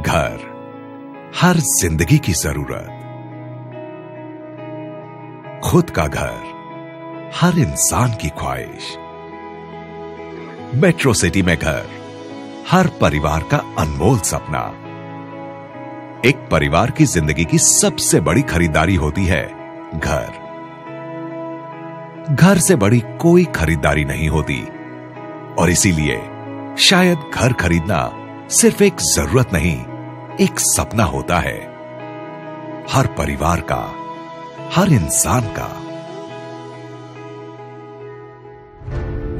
घर। हर ज़िंदगी की ज़रूरत। खुद का घर। हर इंसान की ख्वाहिश। मेट्रो सिटी में घर। हर परिवार का अनमोल सपना। एक परिवार की ज़िंदगी की सबसे बड़ी खरीदारी होती है घर। घर से बड़ी कोई खरीदारी नहीं होती। और इसीलिए शायद घर खरीदना सिर्फ़ एक ज़रूरत नहीं एक सपना होता है। हर परिवार का, हर इंसान का।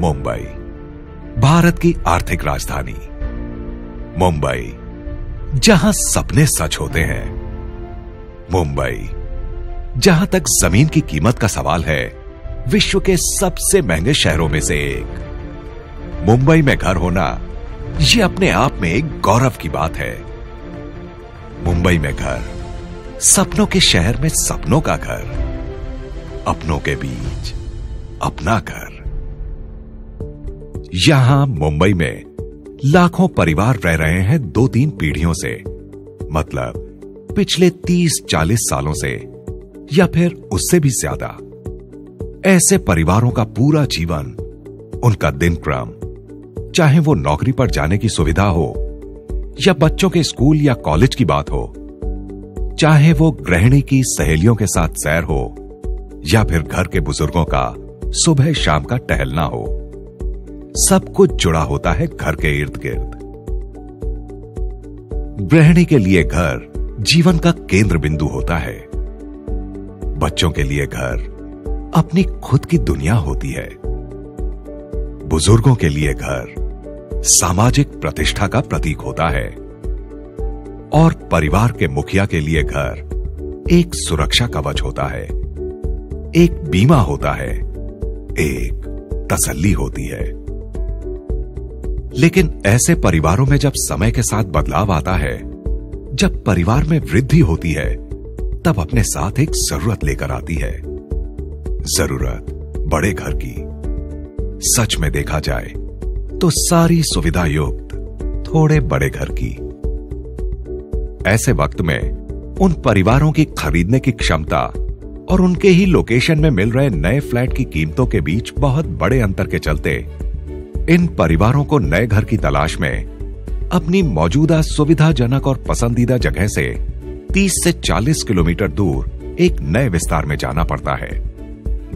मुंबई, भारत की आर्थिक राजधानी। मुंबई, जहाँ सपने सच होते हैं। मुंबई, जहाँ तक ज़मीन की कीमत का सवाल है, विश्व के सबसे महँगे शहरों में से एक। मुंबई में घर होना यह अपने आप में एक गौरव की बात है। मुंबई में घर, सपनों के शहर में सपनों का घर, अपनों के बीच अपना घर। यहाँ मुंबई में लाखों परिवार रह रहे हैं दो तीन पीढ़ियों से मतलब पिछले तीस चालीस सालों से, या फिर उससे भी ज़्यादा। ऐसे परिवारों का पूरा जीवन, उनका दिन क्रम, चाहे वो नौकरी पर जाने की सुविधा हो या बच्चों के स्कूल या कॉलेज की बात हो, चाहे वो गृहिणी की सहेलियों के साथ सैर हो, या फिर घर के बुज़ुर्गों का सुबह शाम का टहलना हो, सब कुछ जुड़ा होता है घर के इर्द गिर्द। गृहिणी के लिए घर जीवन का केंद्र बिंदु होता है। बच्चों के लिए घर अपनी खुद की दुनिया होती है। बुज़ुर्गों के लिए घर सामाजिक प्रतिष्ठा का प्रतीक होता है। और परिवार के मुखिया के लिए घर एक सुरक्षा कवच होता है। एक बीमा होता है। एक तसल्ली होती है। लेकिन ऐसे परिवारों में जब समय के साथ बदलाव आता है, जब परिवार में वृद्धि होती है, तब अपने साथ एक ज़रूरत लेकर आती है। ज़रूरत बड़े घर की, सच में देखा जाए तो सारी सुविधा युक्त, थोड़े बड़े घर की। ऐसे वक्त में, उन परिवारों की खरीदने की क्षमता और उनके ही लोकेशन में मिल रहे नए फ्लैट की कीमतों के बीच बहुत बड़े अंतर के चलते, इन परिवारों को नए घर की तलाश में अपनी मौजूदा सुविधाजनक और पसंदीदा जगह से 30 से 40 किलोमीटर दूर एक नए विस्तार में जाना पड़ता है।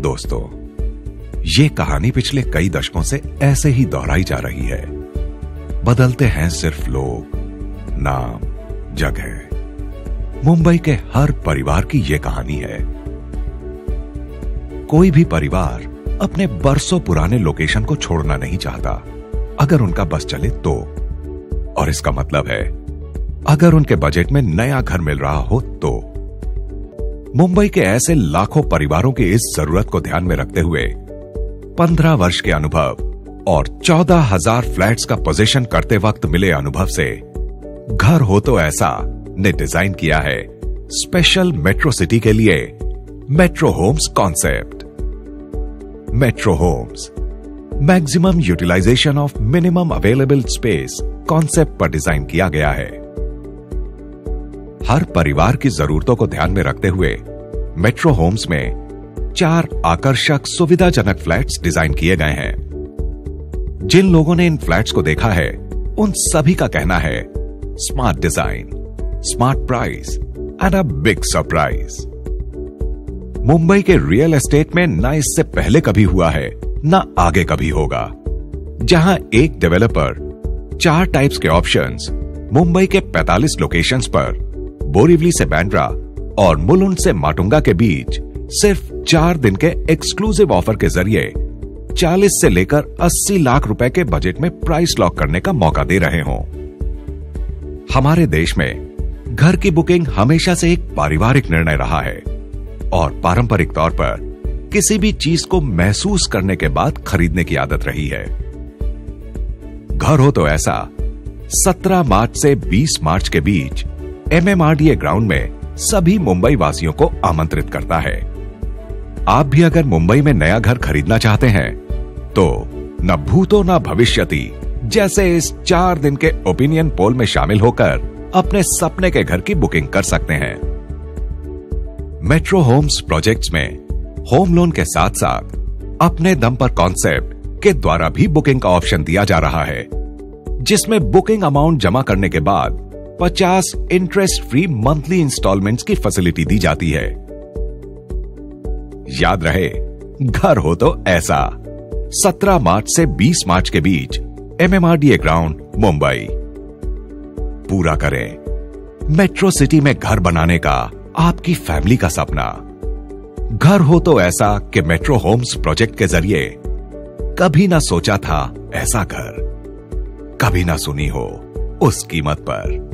दोस्तों ये कहानी पिछले कई दशकों से ऐसे ही दोहराई जा रही है। बदलते हैं सिर्फ़ लोग, नाम, जगह। मुंबई के हर परिवार की यह कहानी है। कोई भी परिवार अपने बरसों पुराने लोकेशन को छोड़ना नहीं चाहता। अगर उनका बस चले तो। और इसका मतलब है, अगर उनके बजट में नया घर मिल रहा हो तो। मुंबई के ऐसे लाखों परिवारों की इस ज़रूरत को ध्यान में रखते हुए पंद्रह वर्ष के अनुभव और चौदह हज़ार फ्लैट्स का पोजीशन करते वक्त मिले अनुभव से। घर हो तो ऐसा, ने डिज़ाइन किया है। स्पेशल मेट्रो सिटी के लिए metro homes concept. Metro homes, maximum utilisation of minimum available space concept पर डिज़ाइन किया गया है। हर परिवार की जरूरतों को ध्यान में रखते हुए मेट्रो होम्स में चार आकर्षक सुविधाजनक फ्लैट्स डिज़ाइन किए गए हैं। जिन लोगों ने इन फ्लैट्स को देखा है, उन सभी का कहना है, smart design, smart price and a big surprise Mumbai के रियल एस्टेट में ना इससे पहले कभी हुआ है, ना आगे कभी होगा। जहाँ एक डेवलपर, चार टाइप्स के ऑप्शंस मुंबई के 45 लोकेशंस पर, बोरीवली से बैंड्रा और मुलुंड से माटुंगा के बीच सिर्फ़ चार दिन के एक्सक्लूसिव ऑफ़र के ज़रिए 40 से लेकर 80 लाख रुपए के बजट में प्राइस लॉक करने का मौका दे रहे हो। हमारे देश में घर की बुकिंग हमेशा से एक पारिवारिक निर्णय रहा है और पारंपरिक तौर पर किसी भी चीज़ को महसूस करने के बाद खरीदने की आदत रही है। घर हो तो ऐसा 17 मार्च से 20 मार्च के बीच एमएमआरडीए ग्राउंड में सभी मुंबई वासियों को आमंत्रित करता है। आप भी अगर मुंबई में नया घर खरीदना चाहते हैं तो न भूतो न भविष्यति, जैसे इस चार दिन के ओपिनियन पोल में शामिल होकर अपने सपने के घर की बुकिंग कर सकते हैं। मेट्रो होम्स प्रोजेक्ट्स में होम लोन के साथ साथ अपने दम पर कॉन्सेप्ट के द्वारा भी बुकिंग का ऑप्शन दिया जा रहा है, जिसमें बुकिंग अमाउंट जमा करने के बाद 50 इंटरेस्ट फ्री मंथली इंस्टॉलमेंट्स की फैसिलिटी दी जाती है। याद रहे, घर हो तो ऐसा। 17 मार्च से 20 मार्च के बीच एमएमआरडीए ग्राउंड मुंबई। पूरा करें। मेट्रो सिटी में घर बनाने का, आपकी फैमिली का सपना। घर हो तो ऐसा कि मेट्रो होम्स प्रोजेक्ट के ज़रिए। कभी ना सोचा था ऐसा घर। कभी ना सुनी हो उस कीमत पर।